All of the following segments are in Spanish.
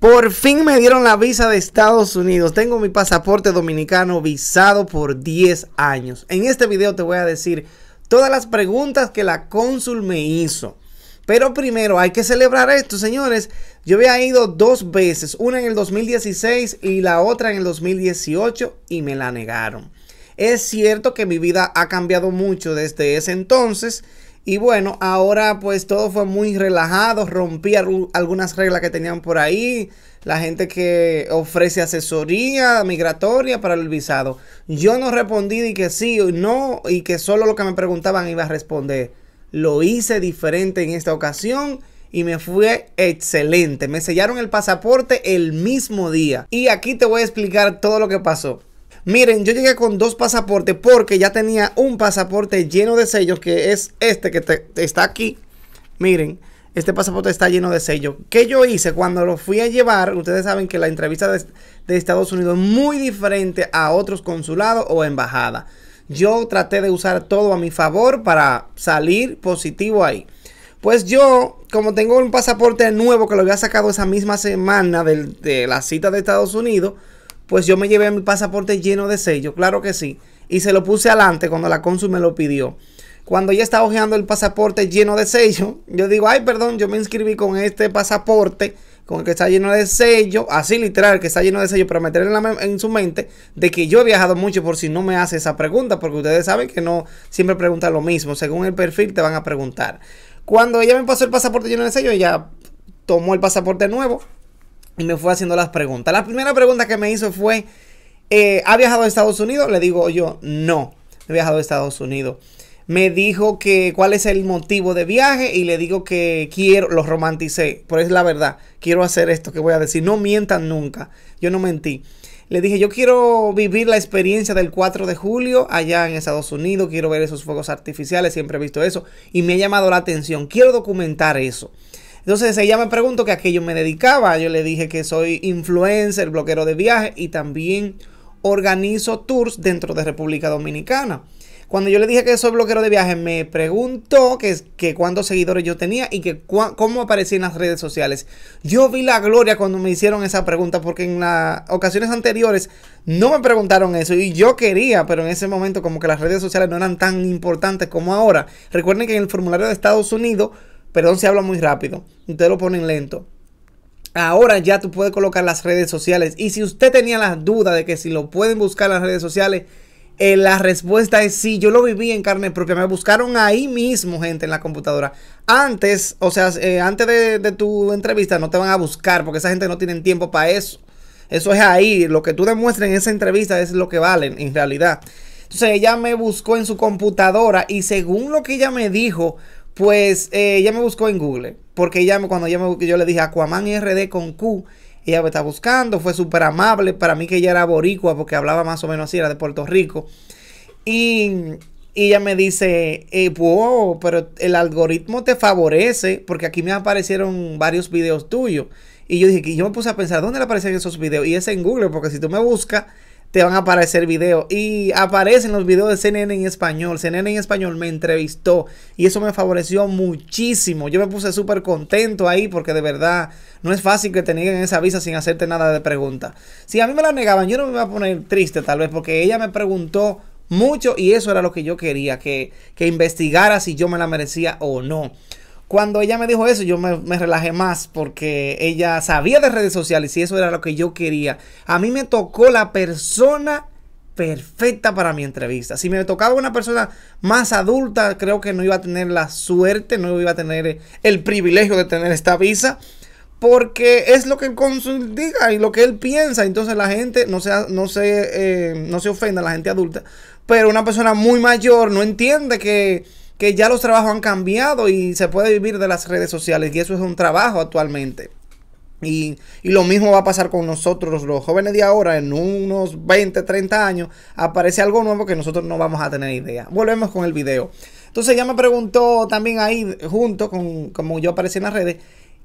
Por fin me dieron la visa de Estados Unidos. Tengo mi pasaporte dominicano visado por 10 años. En este video te voy a decir todas las preguntas que la cónsul me hizo. Pero primero hay que celebrar esto, señores. Yo había ido dos veces, una en el 2016 y la otra en el 2018 y me la negaron. Es cierto que mi vida ha cambiado mucho desde ese entonces y bueno, ahora pues todo fue muy relajado, rompí algunas reglas que tenían por ahí, la gente que ofrece asesoría migratoria para el visado. Yo no respondí de que sí o no y que solo lo que me preguntaban iba a responder. Lo hice diferente en esta ocasión y me fue excelente. Me sellaron el pasaporte el mismo día. Y aquí te voy a explicar todo lo que pasó. Miren, yo llegué con dos pasaportes porque ya tenía un pasaporte lleno de sellos, que es este que está aquí. Miren, este pasaporte está lleno de sellos. ¿Qué yo hice cuando lo fui a llevar? Ustedes saben que la entrevista de, de Estados Unidos es muy diferente a otros consulados o embajadas. Yo traté de usar todo a mi favor para salir positivo ahí. Pues yo, como tengo un pasaporte nuevo que lo había sacado esa misma semana de la cita de Estados Unidos, pues yo me llevé mi pasaporte lleno de sellos, claro que sí. Y se lo puse adelante cuando la cónsul me lo pidió. Cuando ella estaba hojeando el pasaporte lleno de sellos, yo digo, ay, perdón, yo me inscribí con este pasaporte, con el que está lleno de sellos, así literal, que está lleno de sellos, para meter en, en su mente de que yo he viajado mucho por si no me hace esa pregunta, porque ustedes saben que no siempre preguntan lo mismo, según el perfil te van a preguntar. Cuando ella me pasó el pasaporte lleno de sellos, ella tomó el pasaporte nuevo, y me fue haciendo las preguntas. La primera pregunta que me hizo fue, eh, ¿ha viajado a Estados Unidos? Le digo yo, no, he viajado a Estados Unidos. Me dijo que cuál es el motivo de viaje y le digo que quiero, lo romanticé, pero es la verdad, quiero hacer esto que voy a decir, no mientan nunca, yo no mentí. Le dije, yo quiero vivir la experiencia del 4 de julio allá en Estados Unidos, quiero ver esos fuegos artificiales, siempre he visto eso y me ha llamado la atención, quiero documentar eso. Entonces ella me preguntó que a qué yo me dedicaba. Yo le dije que soy influencer, bloquero de viaje y también organizo tours dentro de República Dominicana. Cuando yo le dije que soy bloquero de viaje, me preguntó que, que cuántos seguidores yo tenía y que cómo aparecía en las redes sociales. Yo vi la gloria cuando me hicieron esa pregunta porque en las ocasiones anteriores no me preguntaron eso y yo quería, pero en ese momento como que las redes sociales no eran tan importantes como ahora. Recuerden que en el formulario de Estados Unidos Perdón si hablo muy rápido. Ustedes lo ponen lento. Ahora ya tú puedes colocar las redes sociales. Y si usted tenía la duda de que si lo pueden buscar en las redes sociales, eh, la respuesta es sí. Yo lo viví en carne propia. Me buscaron ahí mismo, gente, en la computadora. Antes, o sea, eh, antes de, de, tu entrevista no te van a buscar porque esa gente no tiene tiempo para eso. Eso es ahí. Lo que tú demuestres en esa entrevista es lo que valen en realidad. Entonces ella me buscó en su computadora y según lo que ella me dijo, pues eh, ella me buscó en Google. Porque ella, cuando ella me, yo le dije Aquaman RD con Q, ella me está buscando. Fue súper amable. Para mí que ella era boricua porque hablaba más o menos así, era de Puerto Rico. Y, ella me dice, eh, wow, pero el algoritmo te favorece porque aquí me aparecieron varios videos tuyos. Y yo dije, que yo me puse a pensar, ¿dónde le aparecen esos videos? Y es en Google, porque si tú me buscas te van a aparecer videos. Y aparecen los videos de CNN en español. CNN en español me entrevistó y eso me favoreció muchísimo. Yo me puse súper contento ahí porque de verdad no es fácil que te nieguen esa visa sin hacerte nada de pregunta. Si a mí me la negaban, yo no me iba a poner triste tal vez porque ella me preguntó mucho y eso era lo que yo quería, que, que investigara si yo me la merecía o no. Cuando ella me dijo eso, yo me, relajé más porque ella sabía de redes sociales y eso era lo que yo quería. A mí me tocó la persona perfecta para mi entrevista. Si me tocaba una persona más adulta, creo que no iba a tener la suerte, no iba a tener el privilegio de tener esta visa. Porque es lo que el cónsul diga y lo que él piensa. Entonces la gente no se, no se, eh, no se ofenda, la gente adulta. Pero una persona muy mayor no entiende que que ya los trabajos han cambiado y se puede vivir de las redes sociales y eso es un trabajo actualmente. Y, lo mismo va a pasar con nosotros, los jóvenes de ahora, en unos 20, 30 años, aparece algo nuevo que nosotros no vamos a tener idea. Volvemos con el video. Entonces ya me preguntó también ahí, junto con como yo aparecí en las redes,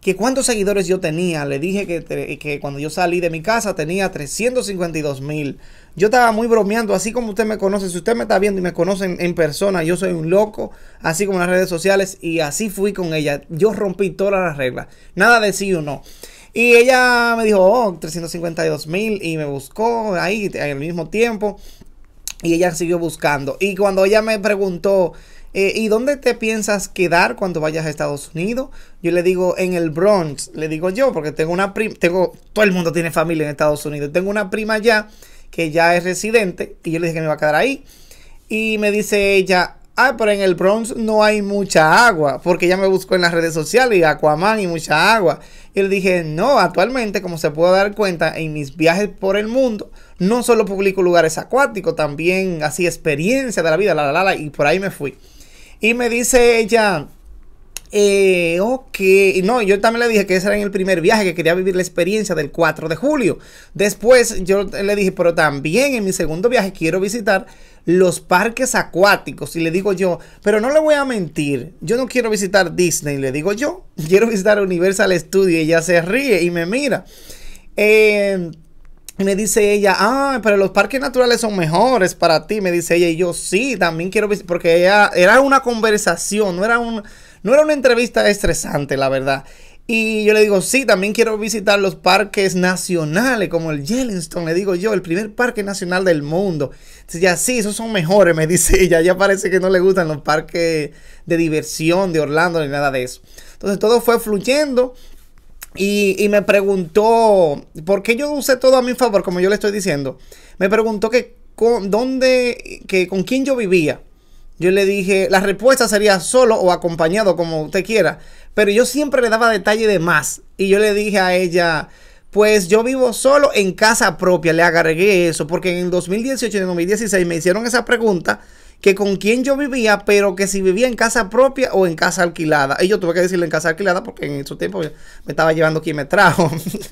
que cuántos seguidores yo tenía. Le dije que, que cuando yo salí de mi casa tenía 352 mil. Yo estaba muy bromeando, así como usted me conoce. Si usted me está viendo y me conocen en persona, yo soy un loco, así como en las redes sociales. Y así fui con ella. Yo rompí todas las reglas. Nada de sí o no. Y ella me dijo, oh, 352 mil y me buscó ahí al mismo tiempo. Y ella siguió buscando. Y cuando ella me preguntó, eh, ¿y dónde te piensas quedar cuando vayas a Estados Unidos? Yo le digo, en el Bronx, le digo yo, porque tengo una prima, tengo, todo el mundo tiene familia en Estados Unidos. Tengo una prima ya que ya es residente y yo le dije que me iba a quedar ahí. Y me dice ella, ah, pero en el Bronx no hay mucha agua, porque ella me buscó en las redes sociales y Aquaman y mucha agua. Y le dije, no, actualmente, como se puede dar cuenta, en mis viajes por el mundo, no solo publico lugares acuáticos, también así experiencia de la vida, la, la, la, y por ahí me fui. Y me dice ella, eh, ok, no, yo también le dije que ese era en el primer viaje, que quería vivir la experiencia del 4 de julio. Después yo le dije, pero también en mi segundo viaje quiero visitar los parques acuáticos. Y le digo yo, pero no le voy a mentir, yo no quiero visitar Disney, le digo yo, quiero visitar Universal Studio. Y ella se ríe y me mira. Eh, y me dice ella, ah, pero los parques naturales son mejores para ti. Me dice ella, y yo sí, también quiero visitar, porque ella era una conversación, no era un no era una entrevista estresante, la verdad. Y yo le digo, sí, también quiero visitar los parques nacionales, como el Yellowstone, le digo yo, el primer parque nacional del mundo. Entonces ya, sí, esos son mejores, me dice ella. Ya parece que no le gustan los parques de diversión de Orlando ni nada de eso. Entonces todo fue fluyendo. Y, y me preguntó, ¿por qué yo usé todo a mi favor, como yo le estoy diciendo? Me preguntó que con, dónde, que con quién yo vivía. Yo le dije, la respuesta sería solo o acompañado, como usted quiera. Pero yo siempre le daba detalle de más. Y yo le dije a ella, pues yo vivo solo en casa propia. Le agregué eso, porque en el 2018 y en 2016 me hicieron esa pregunta, que con quién yo vivía, pero que si vivía en casa propia o en casa alquilada. Y yo tuve que decirle en casa alquilada, porque en su tiempo me estaba llevando quien me trajo.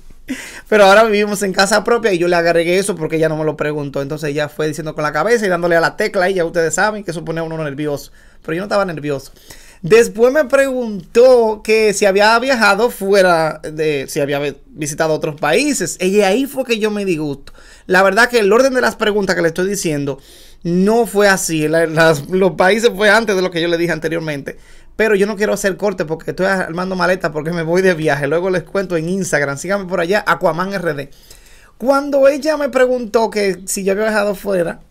Pero ahora vivimos en casa propia y yo le agregué eso porque ella no me lo preguntó. Entonces ella fue diciendo con la cabeza y dándole a la tecla y ya ustedes saben que eso pone a uno nervioso. Pero yo no estaba nervioso. Después me preguntó que si había viajado fuera de, si había visitado otros países. Y ahí fue que yo me di gusto. La verdad que el orden de las preguntas que le estoy diciendo no fue así. los países fue antes de lo que yo le dije anteriormente. Pero yo no quiero hacer corte porque estoy armando maleta porque me voy de viaje. Luego les cuento en Instagram. Síganme por allá, Aquaman RD. Cuando ella me preguntó que si yo había viajado fuera,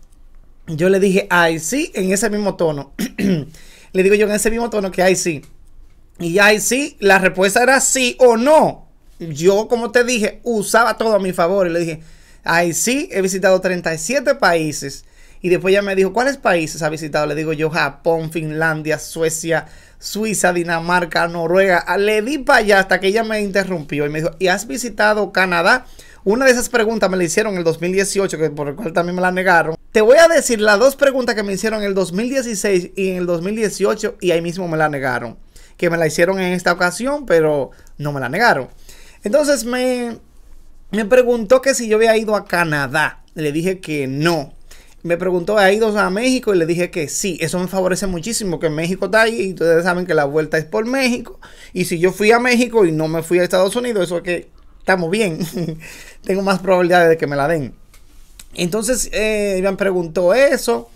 yo le dije, ay, sí, en ese mismo tono. le digo yo en ese mismo tono que ay, sí. Y ay, sí, la respuesta era sí o no. Yo, como te dije, usaba todo a mi favor. Y le dije, ay, sí, he visitado 37 países. Y después ella me dijo, ¿cuáles países ha visitado? Le digo yo, Japón, Finlandia, Suecia, Suiza, Dinamarca, Noruega. Ah, le di para allá hasta que ella me interrumpió y me dijo, ¿y has visitado Canadá? Una de esas preguntas me la hicieron en el 2018, que por el cual también me la negaron. Te voy a decir las dos preguntas que me hicieron en el 2016 y en el 2018 y ahí mismo me la negaron. Que me la hicieron en esta ocasión, pero no me la negaron. Entonces me, me preguntó que si yo había ido a Canadá. Le dije que no me preguntó, ¿ha ido a México? Y le dije que sí, eso me favorece muchísimo, que México está ahí y ustedes saben que la vuelta es por México. Y si yo fui a México y no me fui a Estados Unidos, eso es que estamos bien. Tengo más probabilidades de que me la den. Entonces, eh, me preguntó eso.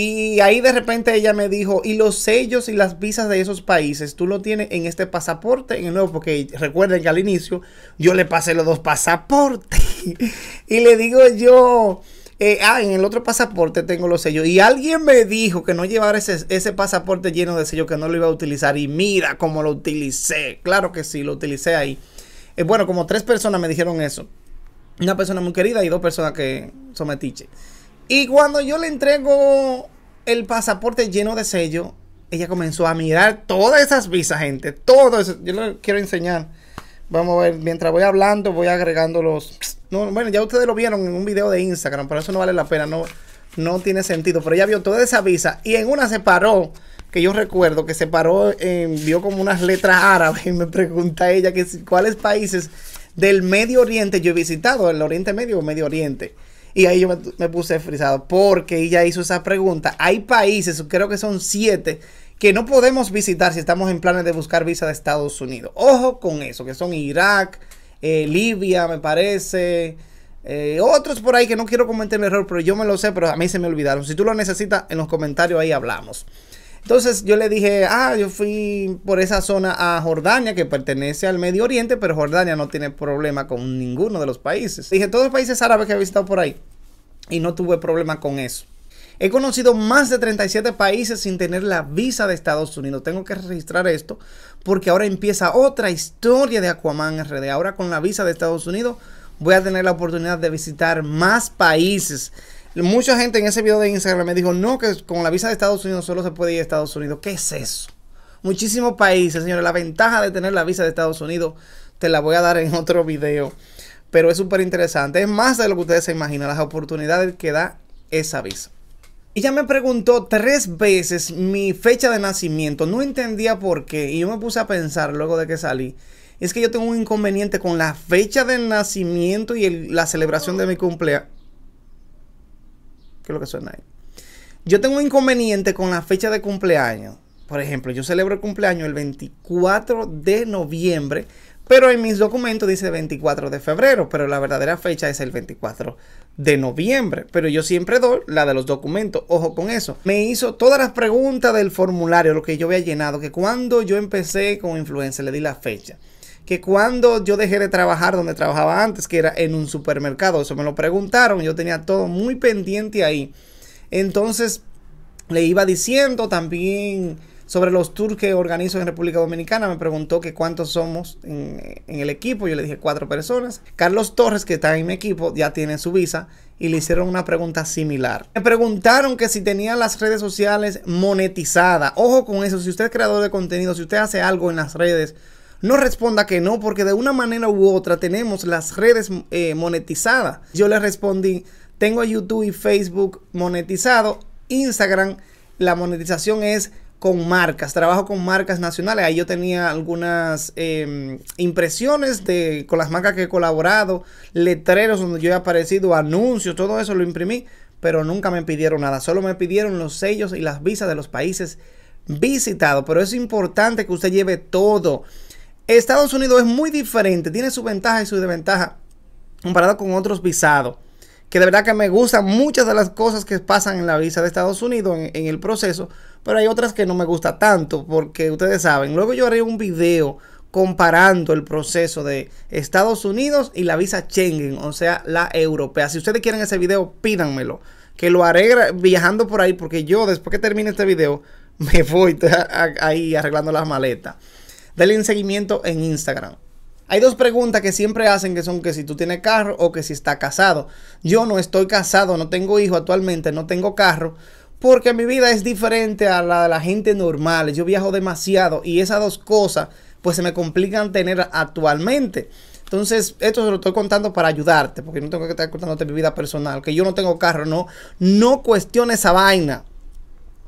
Y ahí de repente ella me dijo, ¿y los sellos y las visas de esos países tú lo tienes en este pasaporte? En el nuevo, porque recuerden que al inicio yo le pasé los dos pasaportes. y le digo yo, eh, ah, en el otro pasaporte tengo los sellos. Y alguien me dijo que no llevara ese, ese pasaporte lleno de sellos, que no lo iba a utilizar. Y mira cómo lo utilicé. Claro que sí, lo utilicé ahí. Eh, bueno, como tres personas me dijeron eso. Una persona muy querida y dos personas que son metiche. Y cuando yo le entrego el pasaporte lleno de sellos, ella comenzó a mirar todas esas visas, gente. Todo eso. Yo le quiero enseñar. Vamos a ver, mientras voy hablando, voy agregando los. No, bueno, ya ustedes lo vieron en un video de Instagram, pero eso no vale la pena, no, no tiene sentido. Pero ella vio toda esa visa y en una se paró, que yo recuerdo que se paró, vio como unas letras árabes y me pregunta ella que cuáles países del Medio Oriente yo he visitado, el Oriente Medio o Medio Oriente. Y ahí yo me, puse frisado porque ella hizo esa pregunta. Hay países, creo que son siete, que no podemos visitar si estamos en planes de buscar visa de Estados Unidos. Ojo con eso, que son Irak, eh, Libia, me parece. Eh, otros por ahí que no quiero cometer el error, pero yo me lo sé, pero a mí se me olvidaron. Si tú lo necesitas, en los comentarios ahí hablamos. Entonces yo le dije, ah, yo fui por esa zona a Jordania, que pertenece al Medio Oriente, pero Jordania no tiene problema con ninguno de los países. Dije, todos los países árabes que he visitado por ahí. Y no tuve problema con eso. He conocido más de 37 países sin tener la visa de Estados Unidos. Tengo que registrar esto porque ahora empieza otra historia de Aquaman RD. Ahora con la visa de Estados Unidos voy a tener la oportunidad de visitar más países. Mucha gente en ese video de Instagram me dijo, no, que con la visa de Estados Unidos solo se puede ir a Estados Unidos. ¿Qué es eso? Muchísimos países, señores. La ventaja de tener la visa de Estados Unidos te la voy a dar en otro video. Pero es súper interesante. Es más de lo que ustedes se imaginan, las oportunidades que da esa visa. Ella me preguntó tres veces mi fecha de nacimiento. No entendía por qué. Y yo me puse a pensar luego de que salí. Es que yo tengo un inconveniente con la fecha de nacimiento y la celebración de mi cumpleaños. ¿Qué es lo que suena ahí? Yo tengo un inconveniente con la fecha de cumpleaños. Por ejemplo, yo celebro el cumpleaños el 24 de noviembre pero en mis documentos dice 24 de febrero, pero la verdadera fecha es el 24 de noviembre. Pero yo siempre doy la de los documentos. Ojo con eso. Me hizo todas las preguntas del formulario, lo que yo había llenado, que cuando yo empecé con influencer le di la fecha. Que cuando yo dejé de trabajar donde trabajaba antes, que era en un supermercado, eso me lo preguntaron, yo tenía todo muy pendiente ahí. Entonces le iba diciendo también sobre los tours que organizo en República Dominicana. Me preguntó que cuántos somos en, el equipo. Yo le dije cuatro personas. Carlos Torres, que está en mi equipo, ya tiene su visa y le hicieron una pregunta similar. Me preguntaron que si tenía las redes sociales monetizadas. Ojo con eso, si usted es creador de contenido, si usted hace algo en las redes, no responda que no, porque de una manera u otra tenemos las redes eh, monetizadas. Yo le respondí, tengo YouTube y Facebook monetizado, Instagram, la monetización es con marcas, trabajo con marcas nacionales. Ahí yo tenía algunas em, impresiones de, con las marcas que he colaborado, letreros donde yo he aparecido, anuncios, todo eso lo imprimí, pero nunca me pidieron nada. Solo me pidieron los sellos y las visas de los países visitados. Pero es importante que usted lleve todo. Estados Unidos es muy diferente, tiene su ventaja y su desventaja comparado con otros visados que de verdad que me gustan muchas de las cosas que pasan en la visa de Estados Unidos en, el proceso, pero hay otras que no me gusta tanto porque ustedes saben, luego yo haré un video comparando el proceso de Estados Unidos y la visa Schengen, o sea, la europea. Si ustedes quieren ese video, pídanmelo, que lo haré viajando por ahí porque yo después que termine este video me voy ahí arreglando las maletas. Denle seguimiento en Instagram. Hay dos preguntas que siempre hacen que son que si tú tienes carro o que si está casado. Yo no estoy casado, no tengo hijo actualmente, no tengo carro. Porque mi vida es diferente a la de la gente normal. Yo viajo demasiado y esas dos cosas pues se me complican tener actualmente. Entonces, esto se lo estoy contando para ayudarte, porque no tengo que estar contándote mi vida personal, que yo no tengo carro, no, no cuestione esa vaina.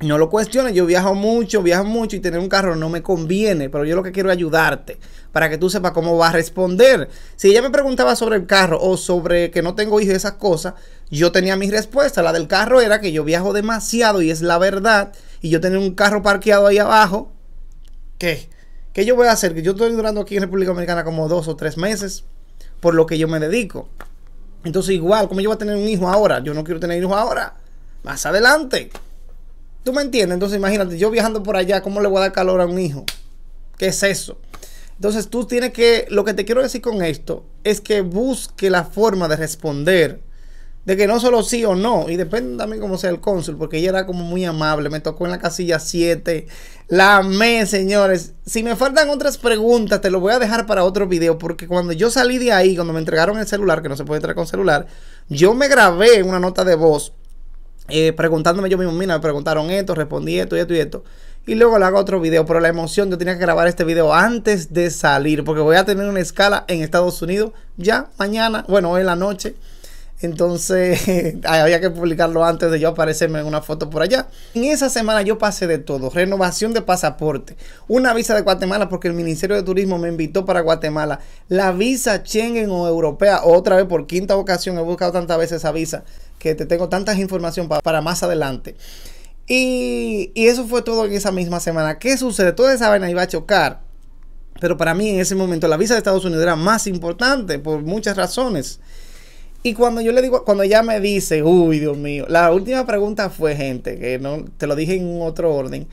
No lo cuestiones, yo viajo mucho, viajo mucho y tener un carro no me conviene, pero yo lo que quiero es ayudarte para que tú sepas cómo va a responder. Si ella me preguntaba sobre el carro o sobre que no tengo hijos y esas cosas, yo tenía mi respuesta. La del carro era que yo viajo demasiado y es la verdad. Y yo tener un carro parqueado ahí abajo, ¿qué? ¿Qué yo voy a hacer? Que yo estoy durando aquí en República Dominicana como dos o tres meses por lo que yo me dedico. Entonces igual, como yo voy a tener un hijo ahora, yo no quiero tener un hijo ahora, más adelante. ¿Tú me entiendes? Entonces imagínate, yo viajando por allá, ¿cómo le voy a dar calor a un hijo? ¿Qué es eso? Entonces tú tienes que, lo que te quiero decir con esto es que busque la forma de responder, de que no solo sí o no, y depende también cómo sea el cónsul, porque ella era como muy amable, me tocó en la casilla 7, la amé, señores. Si me faltan otras preguntas, te lo voy a dejar para otro video, porque cuando yo salí de ahí, cuando me entregaron el celular, que no se puede entrar con celular, yo me grabé una nota de voz eh, preguntándome yo mismo, mira, me preguntaron esto, respondí esto y esto y esto. Y luego le hago otro video, pero la emoción, yo tenía que grabar este video antes de salir, porque voy a tener una escala en Estados Unidos ya mañana, bueno, hoy en la noche. Entonces había que publicarlo antes de yo aparecerme en una foto por allá. En esa semana yo pasé de todo. Renovación de pasaporte. Una visa de Guatemala porque el Ministerio de Turismo me invitó para Guatemala. La visa Schengen o europea. Otra vez por quinta ocasión. He buscado tantas veces esa visa que te tengo tantas información para, más adelante. Y, y, eso fue todo en esa misma semana. ¿Qué sucede? Toda esa vaina iba a chocar. Pero para mí en ese momento la visa de Estados Unidos era más importante por muchas razones. Y cuando yo le digo, cuando ella me dice, uy, Dios mío, la última pregunta fue, gente, que no te lo dije en otro orden.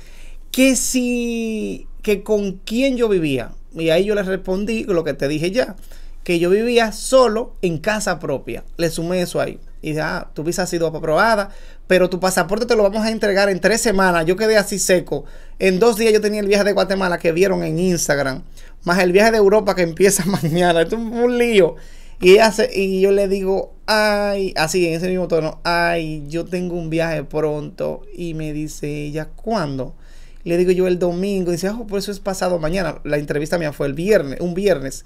que si, que con quién yo vivía. Y ahí yo le respondí lo que te dije ya, que yo vivía solo en casa propia. Le sumé eso ahí. Y dije, ah, tu visa ha sido aprobada, pero tu pasaporte te lo vamos a entregar en tres semanas. Yo quedé así seco. En dos días yo tenía el viaje de Guatemala que vieron en Instagram, más el viaje de Europa que empieza mañana. Esto es un lío. Y, hace, y yo le digo, ay, así en ese mismo tono, ay, yo tengo un viaje pronto. Y me dice ella, ¿cuándo? Le digo yo el domingo. Y dice, oh, por eso es pasado mañana. La entrevista mía fue el viernes, un viernes.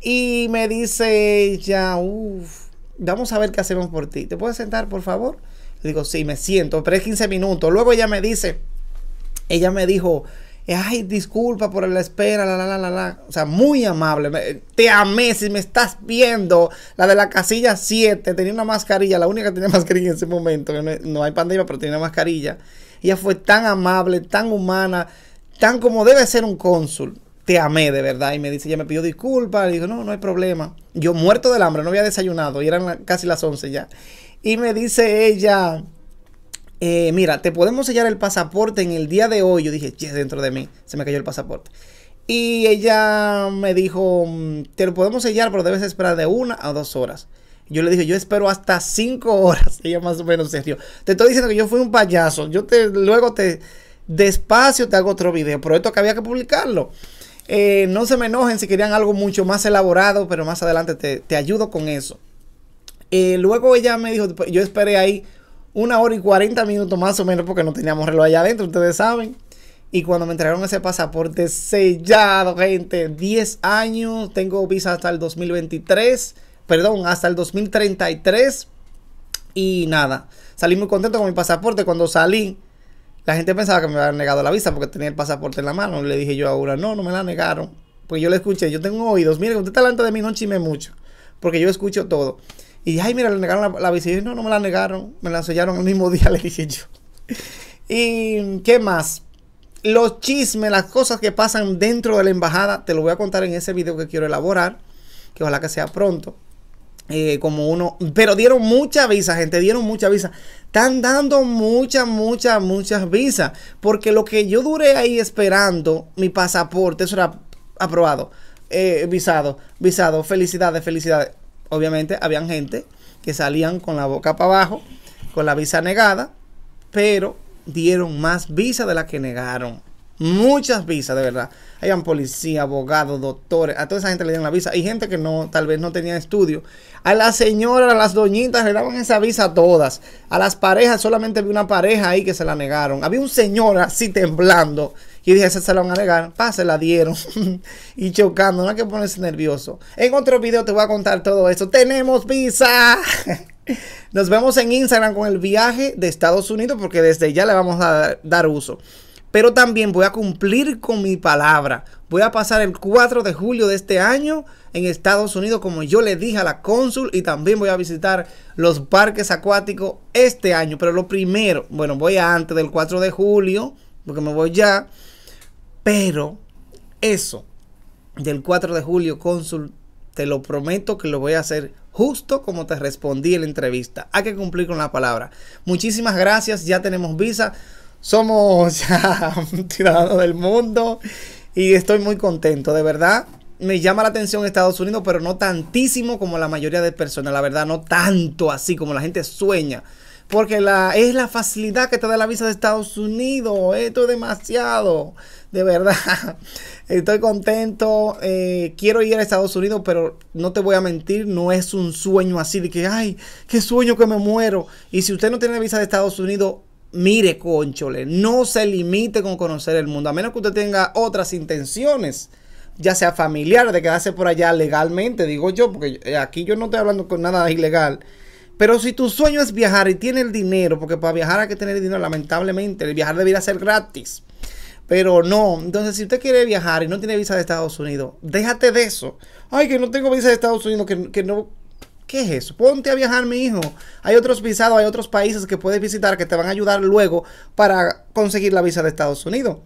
Y me dice ella, uff, vamos a ver qué hacemos por ti. ¿Te puedes sentar, por favor? Le digo, sí, me siento, pero es 15 minutos. Luego ella me dice, ella me dijo, ay, disculpa por la espera, la, la, la, la, la. O sea, muy amable. te amé si me estás viendo. La de la casilla 7, tenía una mascarilla, la única que tenía mascarilla en ese momento. No, hay pandemia, pero tenía una mascarilla. Ella fue tan amable, tan humana, tan como debe ser un cónsul. Te amé de verdad. Y me dice, ella me pidió disculpas. Le digo, no, no hay problema. Yo muerto del hambre, no había desayunado y eran casi las 11 ya. Y me dice ella, eh, mira, te podemos sellar el pasaporte en el día de hoy. Yo dije, yes, dentro de mí, se me cayó el pasaporte. Y ella me dijo, mm, te lo podemos sellar, pero debes esperar de una a dos horas. Yo le dije, yo espero hasta cinco horas. Ella más o menos se rió. Te estoy diciendo que yo fui un payaso. Yo te, luego te, despacio te hago otro video. Pero esto que había que publicarlo. Eh, no se me enojen si querían algo mucho más elaborado, pero más adelante te ayudo con eso. Eh, luego ella me dijo, yo esperé ahí una hora y 40 minutos más o menos porque no teníamos reloj allá adentro, ustedes saben. Y cuando me entregaron ese pasaporte sellado, gente, 10 años, tengo visa hasta el 2023, perdón, hasta el 2033. Y nada, salí muy contento con mi pasaporte. Cuando salí, la gente pensaba que me habían negado la visa porque tenía el pasaporte en la mano. Le dije yo ahora, no, no me la negaron. Porque yo le escuché, yo tengo oídos. Mire, usted está delante de mí, no chime mucho. Porque yo escucho todo. Y ay, mira, le negaron la, visa. Y no, no me la negaron. Me la sellaron el mismo día, le dije yo. ¿Y qué más? Los chismes, las cosas que pasan dentro de la embajada, te lo voy a contar en ese video que quiero elaborar. Que ojalá que sea pronto. Eh, como uno. Pero dieron mucha visa, gente. Dieron mucha visa. Están dando muchas, muchas, muchas visas. Porque lo que yo duré ahí esperando mi pasaporte, eso era aprobado. Eh, visado, visado. Felicidades, felicidades obviamente habían gente que salían con la boca para abajo, con la visa negada, pero dieron más visas de las que negaron. Muchas visas, de verdad. Habían policía, abogados, doctores, a toda esa gente le dieron la visa. Hay gente que no, tal vez no tenía estudio. A las señoras, a las doñitas le daban esa visa a todas. A las parejas, solamente vi una pareja ahí que se la negaron. Había un señor así temblando y dije, se la van a negar. Pa, se la dieron. y chocando, no hay que ponerse nervioso. En otro video te voy a contar todo esto. ¡Tenemos visa! Nos vemos en Instagram con el viaje de Estados Unidos porque desde ya le vamos a dar uso. Pero también voy a cumplir con mi palabra. Voy a pasar el 4 de julio de este año en Estados Unidos como yo le dije a la cónsul y también voy a visitar los parques acuáticos este año. Pero lo primero, bueno, voy antes del 4 de julio porque me voy ya. Pero eso del 4 de julio, cónsul, te lo prometo que lo voy a hacer justo como te respondí en la entrevista. Hay que cumplir con la palabra. Muchísimas gracias, ya tenemos visa. Somos ya ciudadanos del mundo y estoy muy contento, de verdad. Me llama la atención Estados Unidos, pero no tantísimo como la mayoría de personas, la verdad, no tanto así como la gente sueña. Porque la, es la facilidad que te da la visa de Estados Unidos. Esto es demasiado. De verdad. Estoy contento. Eh, quiero ir a Estados Unidos, pero no te voy a mentir. No es un sueño así de que, ay, qué sueño que me muero. Y si usted no tiene visa de Estados Unidos, mire, conchole. No se limite con conocer el mundo. A menos que usted tenga otras intenciones ya sea familiar, de quedarse por allá legalmente, digo yo, porque aquí yo no estoy hablando con nada ilegal. Pero si tu sueño es viajar y tienes el dinero, porque para viajar hay que tener dinero, lamentablemente, el viajar debería ser gratis. Pero no, entonces si usted quiere viajar y no tiene visa de Estados Unidos, déjate de eso. Ay, que no tengo visa de Estados Unidos, que, que no... ¿Qué es eso? Ponte a viajar, mi hijo. Hay otros visados, hay otros países que puedes visitar que te van a ayudar luego para conseguir la visa de Estados Unidos.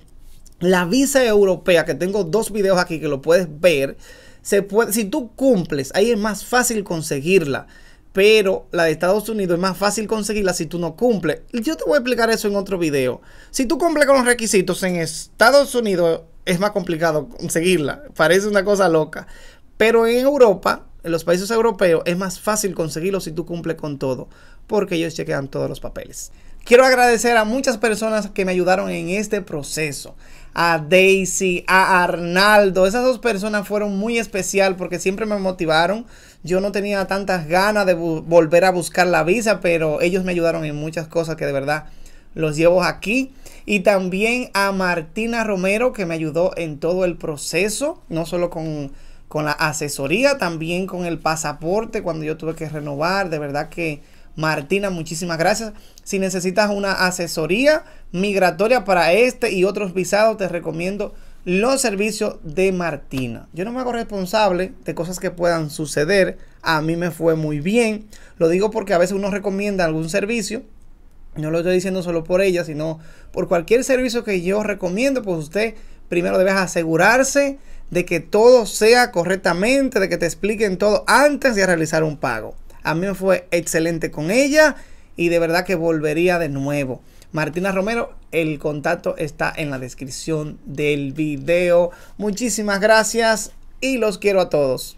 La visa europea, que tengo dos videos aquí que lo puedes ver, se puede, si tú cumples, ahí es más fácil conseguirla pero la de Estados Unidos es más fácil conseguirla si tú no cumples. Yo te voy a explicar eso en otro video. Si tú cumples con los requisitos en Estados Unidos, es más complicado conseguirla. Parece una cosa loca. Pero en Europa, en los países europeos, es más fácil conseguirlo si tú cumples con todo, porque ellos chequean todos los papeles. Quiero agradecer a muchas personas que me ayudaron en este proceso. A Daisy, a Arnaldo. Esas dos personas fueron muy especial porque siempre me motivaron. Yo no tenía tantas ganas de volver a buscar la visa, pero ellos me ayudaron en muchas cosas que de verdad los llevo aquí. Y también a Martina Romero que me ayudó en todo el proceso, no solo con, con la asesoría, también con el pasaporte cuando yo tuve que renovar. De verdad que Martina, muchísimas gracias. Si necesitas una asesoría migratoria para este y otros visados, te recomiendo los servicios de Martina. Yo no me hago responsable de cosas que puedan suceder. A mí me fue muy bien. Lo digo porque a veces uno recomienda algún servicio. No lo estoy diciendo solo por ella, sino por cualquier servicio que yo recomiendo, pues usted primero debe asegurarse de que todo sea correctamente, de que te expliquen todo antes de realizar un pago. A mí me fue excelente con ella y de verdad que volvería de nuevo. Martina Romero, el contacto está en la descripción del video. Muchísimas gracias y los quiero a todos.